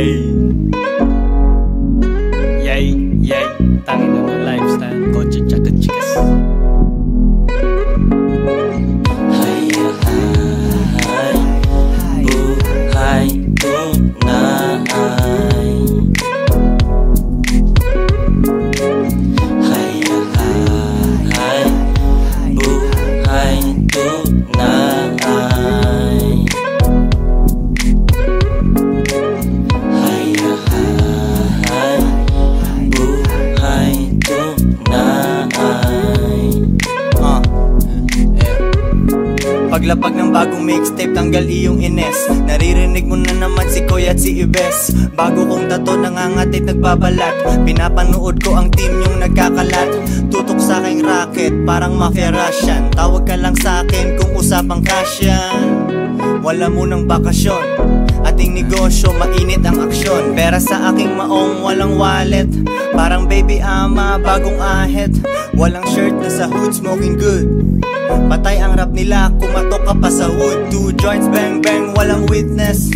Yay Yay, yay Tangin na mo lifestyle Kotse tsaka chikas Buhay Paglapag ng bagong mixtape, tanggal iyong ines. Naririnig mo na naman si Koy at si Ibes Bago kong tato, nangangatit, nagbabalat. Pinapanood ko ang team yung nagkakalat. Tutok sa aking racket, parang mafia Russian. Tawag ka lang sa akin kung usapang cash yan Wala munang bakasyon Ating negosyo, mainit ang aksyon. Pera sa aking maong, walang wallet. Parang baby ama, bagong ahit. Walang shirt na sa hood, smoking good. Patay ang rap nila, kumatok ka pa sa hood. Two joints, bang bang, walang witness.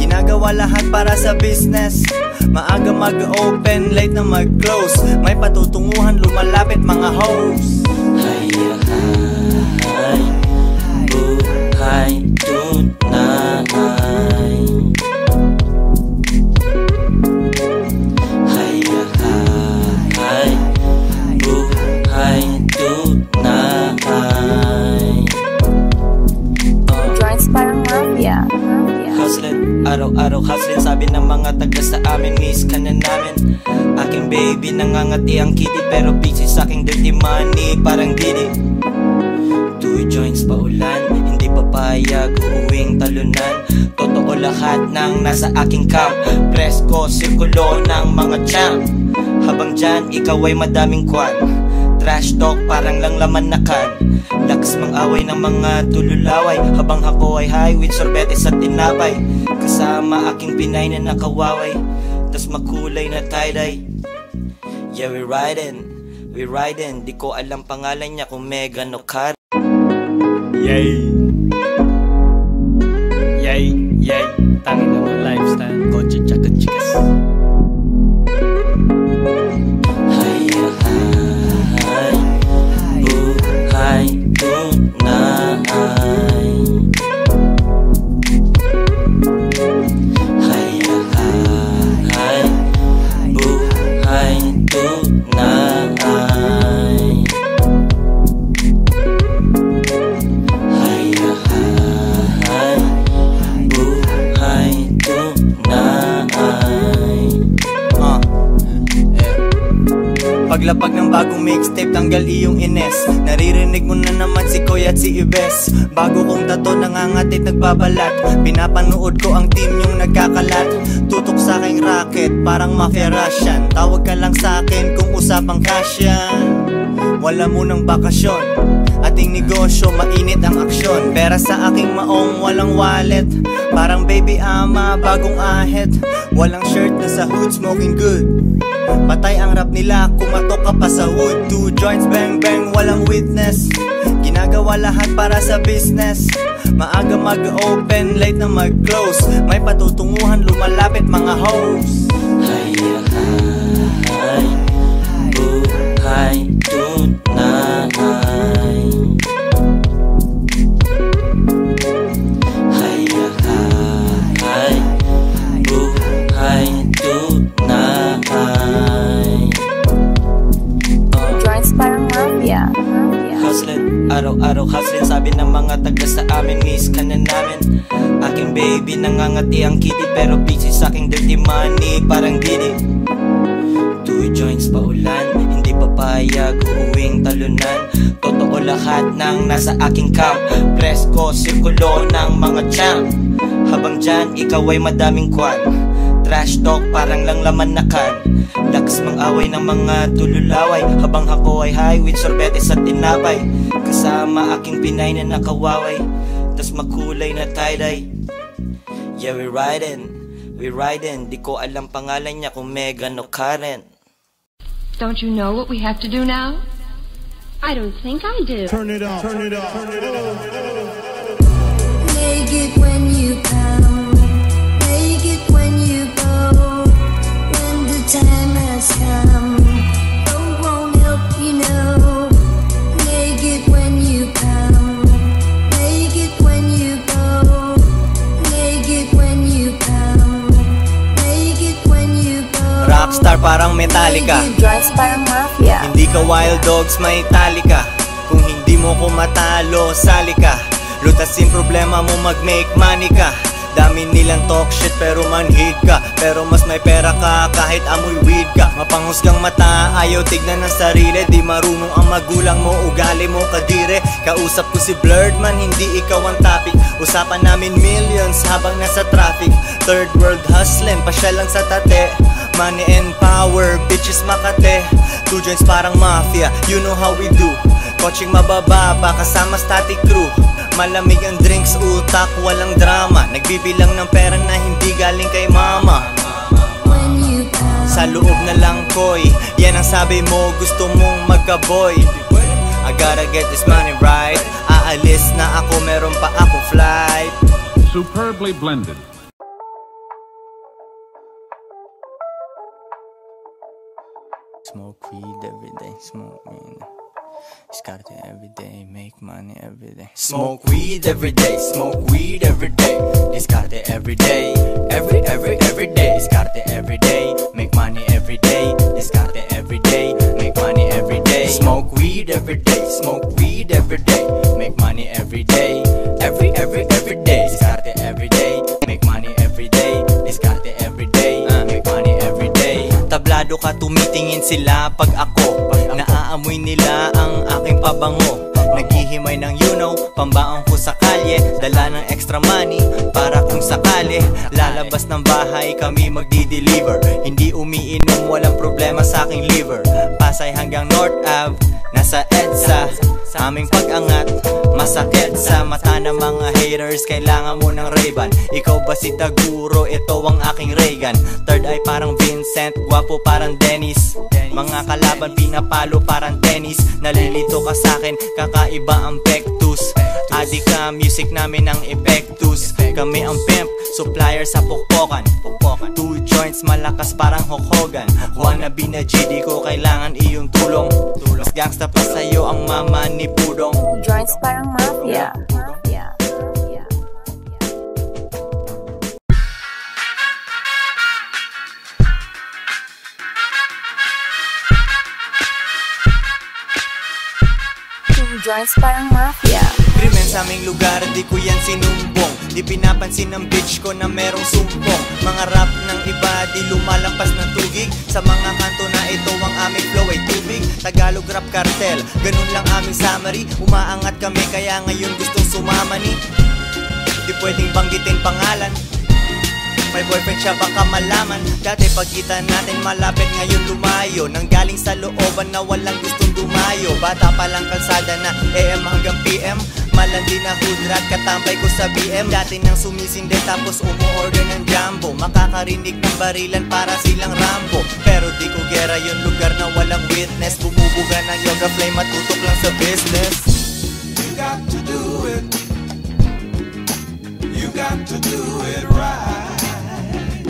Ginagawa lahat para sa business. Maaga mag-open, late na mag-close. May patutunguhan, lumalapit mga hoes nangangati ang kitty Pero busy sa aking dirty money. Parang didi Two joints pa ulan Hindi papayag uuwing talunan. Totoo lahat ng nasa aking camp Presko, sirkulo ng mga champ Habang dyan, ikaw ay madaming kwan. Trash talk, parang lang laman na kan. Lakas mang away ng mga tululaway. Habang ako ay high with sorbetes at tinapay. Kasama aking pinay na nakawaway. Tas makulay na tie-dye Yeah, we riding. We riding. Di ko alam pangalan niya kung Megan o Karen. Yay. Yay, yay. Tangin na mo lifestyle. Kotse tsaka chikas mixtape, tanggal iyong ines. Naririnig mo na naman si Koy at si Ibes Bago kong tato, nangangatit, nagbabalat. Pinapanood ko ang team yung nagkakalat. Tutok sa aking racket, parang mafia Russian. Tawag ka lang sa akin kung usapang cash yan Wala munang bakasyon. Ating negosyo, mainit ang aksyon. Pera sa aking maong, walang wallet. Parang baby ama, bagong ahit Walang shirt na sa hood, smoking good. Patay ang rap nila, kumatok ka pa sa hood. Two joints, bang bang, walang witness. Ginagawa lahat para sa business. Maaga mag-open, late na mag-close. May patutunguhan, lumalapit mga hoes. Hay hay Buhay araw-araw hustling Sabi ng mga taga sa amin Miss ka na namin. Aking baby nangangati ang kitty Pero busy sa aking dirty money Parang didi Two joints pa ulan Hindi papayag uuwing talunan. Totoo lahat ng nasa aking camp Presko, sirkulo ng mga champ Habang dyan, ikaw ay madaming kwan. Trash talk, parang lang laman na kan Lakas mang away ng mga tululaway Habang ako ay high with sorbetes at tinapay Kasama aking pinay na nakawaway Tas makulay na tie-dye Yeah, we riding We riding Di ko alam pangalan niya kung Megan o Karen Don't you know what we have to do now? I don't think I do. Turn it up. Turn it up. Turn it up. Make it when you star parang Metallica. Joints parang mafia. Hindi ka wild dogs, may tali ka Kung hindi mo ko matalo, sali ka. Lutasin problema mo, mag-make money ka. Dami nilang talk shit pero manhid ka. Pero mas may pera ka kahit amoy weed ka. Mapanghusgang mata, ayaw tignan ng sarili. Di marunong ang magulang mo, ugali mo kadire. Kausap ko si Blurred man, hindi ikaw ang topic. Usapan namin millions habang nasa traffic. Third world hustling, pasya lang sa tate Money and power, bitches makate. Two joints parang mafia, you know how we do. Coaching mabababa kasama static crew. Malamig ang drinks, utak, walang drama. Nagbibilang ng pera na hindi galing kay mama. Sa loob na lang koy. Yan ang sabi mo, gusto mong magka-boy. I gotta get this money right. Aalis na ako, meron pa ako flight. Superbly blended. Smoke weed every day, smoke weed. Discarte every day, make money every day. Smoke weed every day, smoke weed every day. Discarte every day, every every every day. Discarte every day, make money every day. Discarte every day, make money every day. Smoke weed every day, smoke weed every day. Make money every day, every every every day. Discarte Tablado ka tumitingin sila pag ako. Naaamoy nila ang aking pabango. Naghihimay ng you know, pambaon ko sa kalye. Dala ng extra money para kung sakali. Lalabas ng bahay kami magdi-deliver. Hindi umiinom, walang problema sa aking liver. Pasay hanggang North Ave, nasa EDSA Sa aming pag-angat, masakit sa mata ng mga haters Kailangan mo ng Ray-Ban. Ikaw ba si Taguro, ito ang aking Reagan. Third eye parang Vincent, gwapo parang Dennis. Mga kalaban pinapalo parang tennis Nalilito ka sa akin, kakaiba ang pectus. Adi ka, music namin ang epektus Kami ang pimp, supplier sa pukpokan. Two joints, malakas parang Hulk Hogan Wannabe na GD ko, kailangan iyong tulong. Mas gangsta pa sa'yo ang mama ni Pudong. Joints parang mafia. Joints parang mafia. Krimen sa aming lugar, di ko yan sinumbong. Di pinapansin ng bitch ko na merong sumbong Mga rap ng iba, di lumalampas ng tugig Sa mga kanto na ito ang aming flow ay tubig. Tagalog rap cartel, ganun lang aming summary. Umaangat kami kaya ngayon gustong sumama ni. Di pwedeng banggitin pangalan. May boyfriend siya baka malaman. Dati pagkita natin malapit ngayon lumayo. Nang galing sa looban na walang gustong dumayo. Bata pa lang kalsada na AM hanggang PM Malandi na hood rat katambay ko sa BM Dati nang sumisinde tapos umuorder ng jumbo Makakarinig ng barilan para silang Rambo Pero di ko gera yung lugar na walang witness Bumubuga ng yoga flame matutok lang sa business You got to do it. You got to do it right.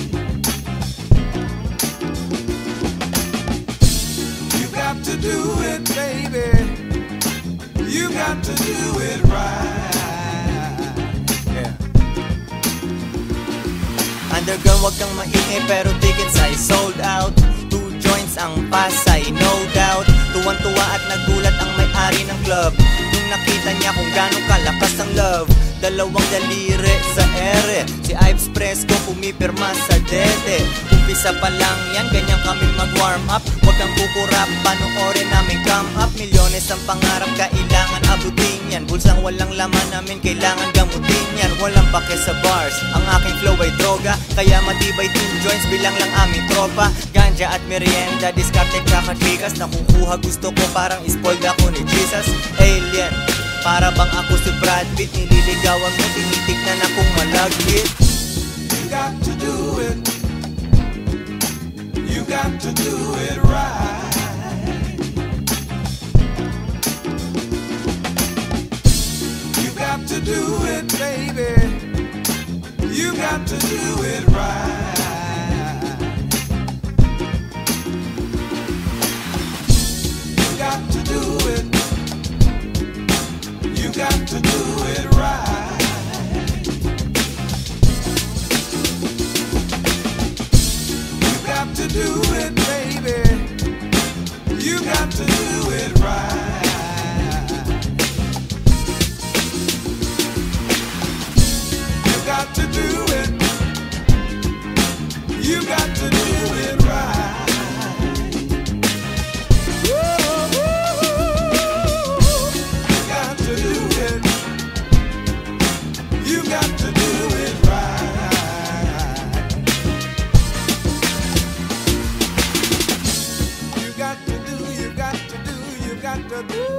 You got to do it, baby. You got to do it right. Underground wag kang maingay pero tickets ay sold out. Two joints ang pasay, no doubt. Tuwan-tuwa at nagulat ang may-ari ng club. Nung nakita niya kung gano'ng kalakas ang love Dalawang daliri sa ere. Si Ives Fresco pumipirma sa dede Umpisa pa lang yan, ganyan kami mag-warm up Huwag kang kukurap, panoorin namin come up. Milyones ang pangarap, kailangan abutin yan. Bulsang walang laman namin, kailangan gamutin yan. Walang pake sa bars, ang aking flow ay droga Kaya matibay two joints, bilang lang aming tropa Ganja at merienda, diskarte kakatrikas Nakukuha gusto ko, parang spoiled ako ni Jesus Alien, para bang ako si Brad Pitt Nililigawan mo, tinitignan akong malagkit You got to do it. You got to do it right. To do it, baby. You got to do it right. the do.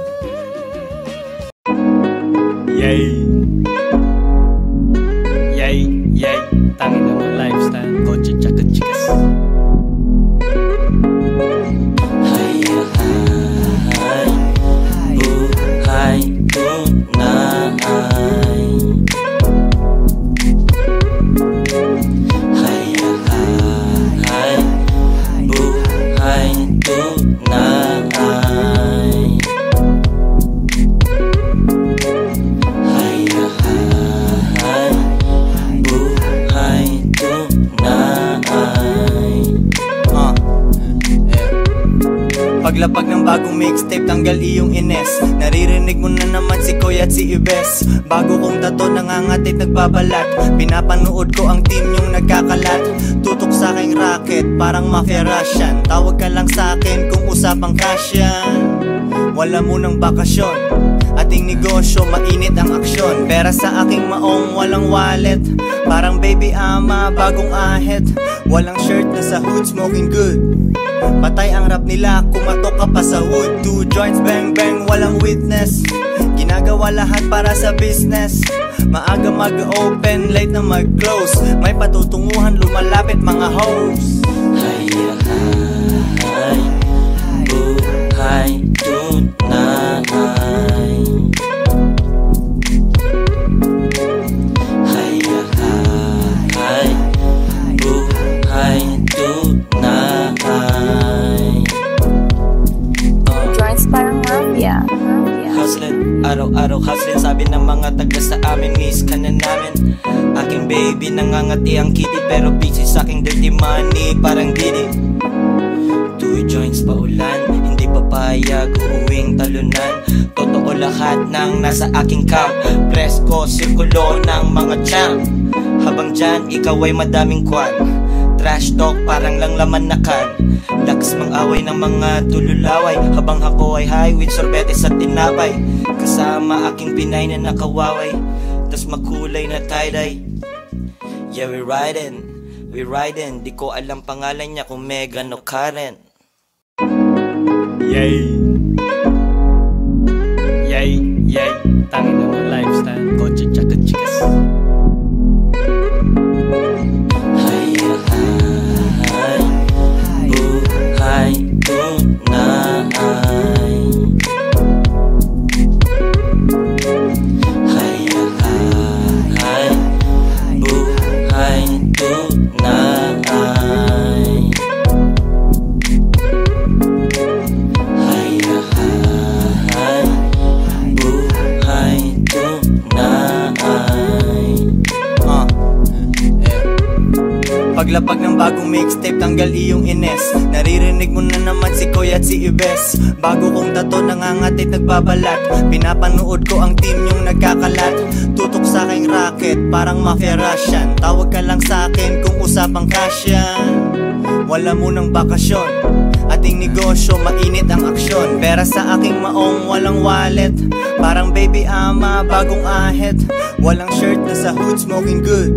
Paglapag ng bagong mixtape, tanggal iyong ines. Naririnig mo na naman si Koy at si Ibes Bago kong tato, nangangatit, nagbabalat. Pinapanood ko ang team yung nagkakalat. Tutok sa aking racket, parang mafia Russian. Tawag ka lang sa akin kung usapang cash yan Wala munang bakasyon Ating negosyo, mainit ang aksyon. Pera sa aking maong, walang wallet. Parang baby ama, bagong ahit. Walang shirt na sa hood, smoking good. Patay ang rap nila, kumatok ka pa sa wood Two joints, bang bang, walang witness. Ginagawa lahat para sa business. Maaga mag-open, late na mag-close. May patutunguhan, lumalapit mga hoes Araw-araw. Hustling Sabi ng mga taga sa amin Miss ka na namin. Aking baby nangangati ang kitty Pero busy sa aking dirty money Parang didi Two joints pa ulan Hindi papayag uuwing talunan. Totoo lahat ng nasa aking camp Presko, sirkulo ng mga champ Habang dyan, ikaw ay madaming kwan Trash talk, parang lang laman na kan. Lakas mang away ng mga tululaway. Habang ako ay high with sorbetes at tinapay. Kasama aking pinay na nakawaway. Tas makulay na tie-dye Yeah, we riding. We riding. Di ko alam pangalan niya kung Megan o Karen. Yay. Yay, yay. Tangin na mo lifestyle. Kotse tsaka chikas Bago kong tato, nangangatit, nagbabalat. Pinapanood ko ang team yung nagkakalat. Tutok sa aking racket, parang mafia Russian. Tawag ka lang sa akin kung usapang cash yan Wala munang bakasyon Ating negosyo, mainit ang aksyon Pera sa aking maong, walang wallet Parang baby ama, bagong ahit Walang shirt na sa hood, smoking good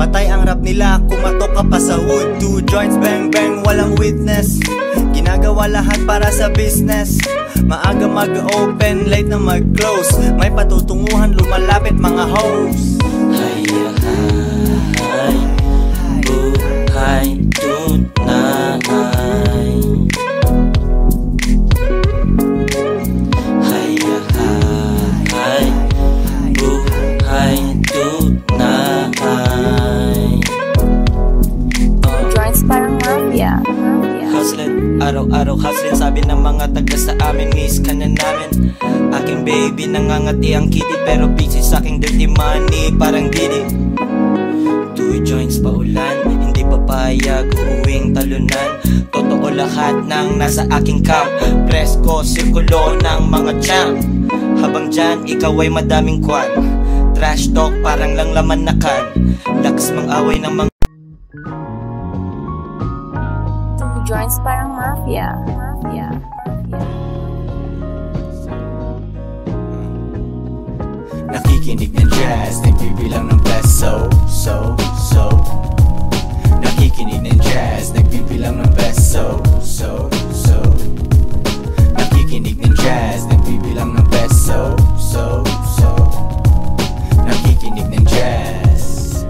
Patay ang rap nila, kumatok ka pa sa wood Two joints, bang bang, walang witness Ginagawa lahat para sa business Maaga mag-open, late na mag-close May patutunguhan, lumalapit mga hoes Hayahay Buhay tunay nangangati ang kitty Pero busy sa aking dirty money. Parang didi Two joints pa ulan Hindi papayag uuwing talunan. Totoo lahat ng nasa aking camp Presko, sirkulo ng mga champ Habang dyan, ikaw ay madaming kwan. Trash talk, parang lang laman na kan. Lakas mang away ng mga Two joints parang mafia. Mafia. Mafia. Nakikinig ng jazz, nagbibilang ng peso So, so. So Nakikinig ng jazz, nagbibilang ng peso So, so. So Nakikinig ng jazz, nagbibilang ng peso So, so. So Nakikinig ng jazz.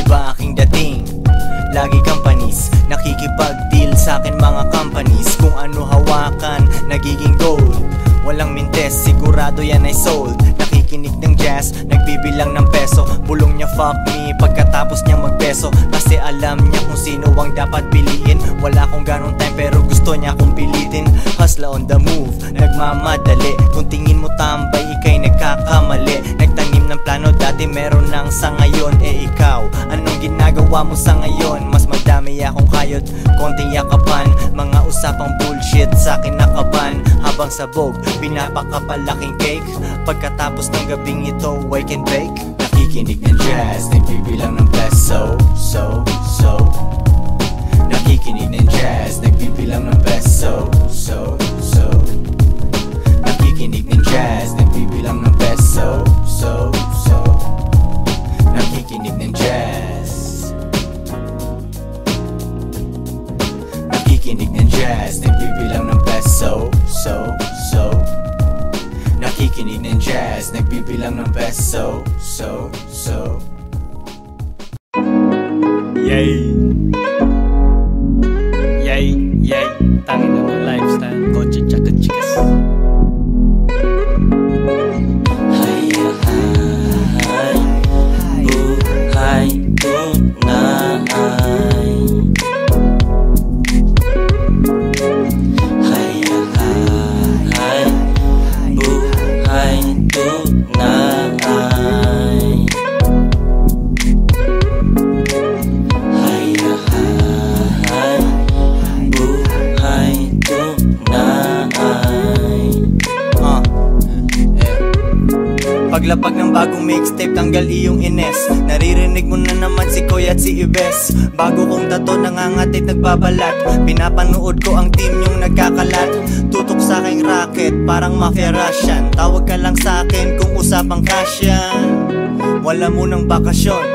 Iba aking dating. Lagi kang Nakikipag-deal sa akin mga companies. Kung ano hawakan, nagiging gold. Walang mintes, sigurado yan ay sold. Nakikinig ng jazz, nagbibilang ng peso. Bulong niya fuck me, pagkatapos niya magpeso. Kasi alam niya kung sino ang dapat piliin. Wala akong ganong time pero gusto niya akong pilitin. Hustla on the move, nagmamadali. Kung tingin mo tambay, ikay nagkakamali. Nagtanim ng plano, dati meron nang sa ngayon. Eh ikaw, anong ginagawa mo sa ngayon? Mas madami akong kayod, konting yakapan. Mga usapang bullshit sa akin nakaban Habang sabog, pinapakapalaking cake. Pagkatapos ng gabing ito, wake and bake? Nakikinig ng jazz, nagbibilang ng peso So, so. Nakikinig ng jazz, nagbibilang ng peso So, so mixtape, tanggal iyong ines. Naririnig mo na naman si Koy at si Ibes Bago kong tato, nangangatit, nagbabalat. Pinapanood ko ang team yung nagkakalat. Tutok sa aking racket, parang mafia Russian. Tawag ka lang sa akin kung usapang kasya Wala munang bakasyon.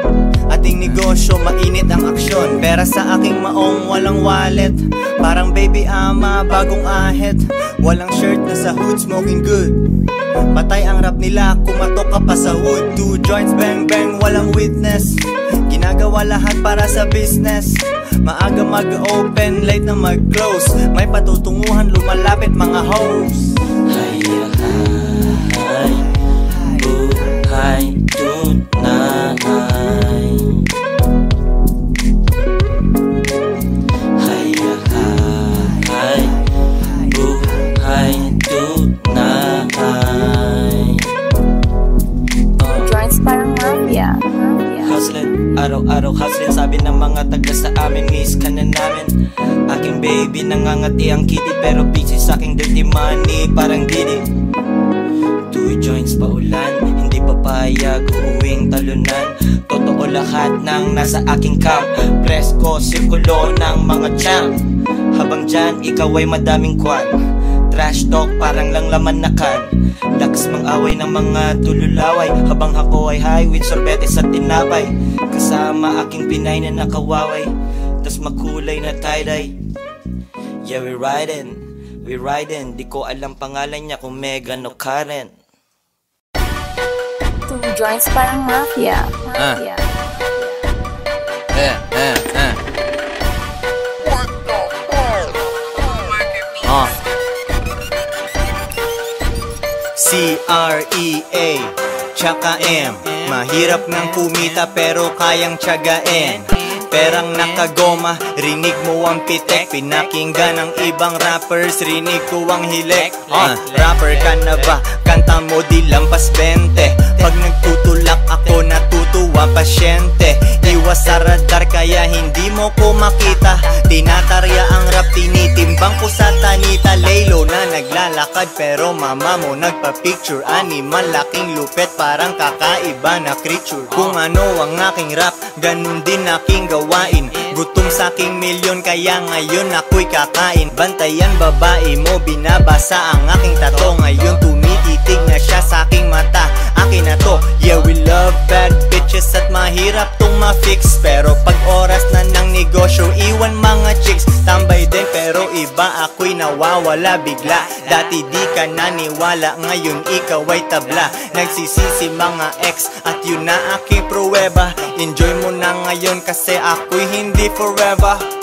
Ating negosyo, mainit ang aksyon. Pera sa aking maong, walang wallet. Parang baby ama, bagong ahit Walang shirt na sa hood, smoking good Patay ang rap nila, kumatok ka pa sa hood Two joints, bang bang, walang witness Ginagawa lahat para sa business Maaga mag-open, late na mag-close May patutunguhan, lumalapit mga hoes Hay, hay, buhay tunay Araw-araw. Hustling Sabi ng mga taga sa amin Miss ka na namin. Aking baby nangangati ang kitty Pero busy sa aking dirty money. Parang didi Two joints pa ulan Hindi papayag uuwing talunan. Totoo lahat ng nasa aking camp Presko, sirkulo ng mga champ Habang dyan, ikaw ay madaming kwan Trash talk, parang lang laman na kan. Lakas mang away ng mga tululaway Habang ako ay high with sorbetes at tinapay. Kasama aking pinay na nakawaway Tas makulay na tie-dye Yeah, we riding, we riding. Di ko alam pangalan niya kung Megan o Karen. Two joints parang mafia. Mafia. Eh, eh, eh C-R-E-A Tsaka M. Mahirap ng kumita pero kayang tiyagain. Perang nakagoma, rinig mo ang pitek. Pinakinggan ng ibang rappers, rinig ko ang hilek. Ah, Rapper ka na ba? Kanta mo di lampas 20 Pag nagtutulak ako natutuwa pasyente. Iwas sa radar kaya hindi mo ko makita. Tinatarya ang rap, tinitimbang ko sa tanita. Laylo na naglalakad pero mama mo nagpa-picture. Animal, laking lupet parang kakaiba na creature. Kung ano ang aking rap, ganun din aking gawain. Gutom sa aking milyon kaya ngayon ako'y kakain. Bantayan babae mo, binabasa ang aking tato. Ngayon tumititig na siya sa aking mata. Akin na to, yeah we love bad bitches At mahirap tong ma-fix. Pero pag oras na ng negosyo, iwan mga chicks. Tambay din pero iba ako'y nawawala bigla. Dati di ka naniwala, ngayon ikaw ay tabla. Nagsisisi mga ex at yun na aking pruweba. Enjoy mo na ngayon kasi ako'y hindi forever